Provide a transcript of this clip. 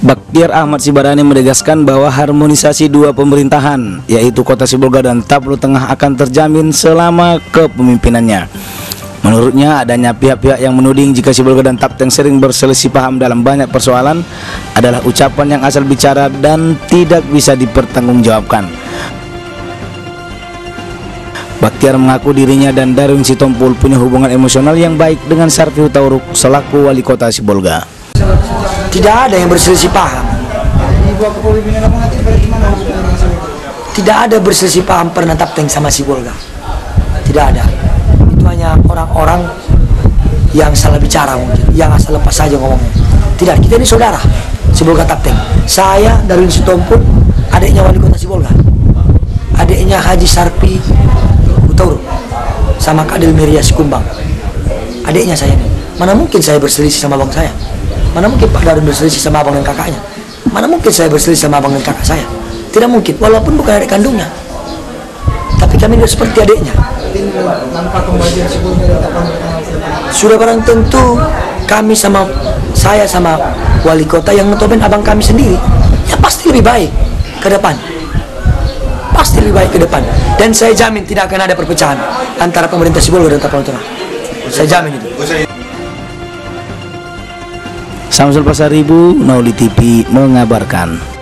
Baktiar Ahmad Sibarani menegaskan bahwa harmonisasi dua pemerintahan, yaitu Kota Sibolga dan Taplu Tengah akan terjamin selama kepemimpinannya. Menurutnya adanya pihak-pihak yang menuding jika Sibolga dan Tapteng sering berselisih paham dalam banyak persoalan adalah ucapan yang asal bicara dan tidak bisa dipertanggungjawabkan. Baktiar mengaku dirinya dan Darwin Sitompul punya hubungan emosional yang baik dengan Sarfi Utauruk selaku wali kota Sibolga. Tidak ada yang berselisih paham. Tidak ada berselisih paham pernah Tapteng sama si Bolga. Tidak ada. Itu hanya orang-orang yang salah bicara mungkin, yang asal lepas saja ngomongnya. Tidak, kita ini saudara. Si Bolga Tapteng. Saya Darwin Sitompul, adiknya wali kota si Bolga. Adiknya Haji Sarpi Utauru sama Kadil Miria Kumbang. Adiknya saya ini. Mana mungkin saya berselisih sama abang saya? Mana mungkin Pak Darwin berselisih sama abang dan kakaknya? Mana mungkin saya berselisih sama abang dan kakak saya? Tidak mungkin, walaupun bukan adik kandungnya. Tapi kami tidak seperti adiknya. Sudah barang tentu kami sama saya sama wali kota yang notabene abang kami sendiri, ya pasti lebih baik ke depan. Pasti lebih baik ke depan. Dan saya jamin tidak akan ada perpecahan antara pemerintah Sibolga dan Tengah. Saya jamin itu. Samsul Pasar Ibu, Nauli TV mengabarkan.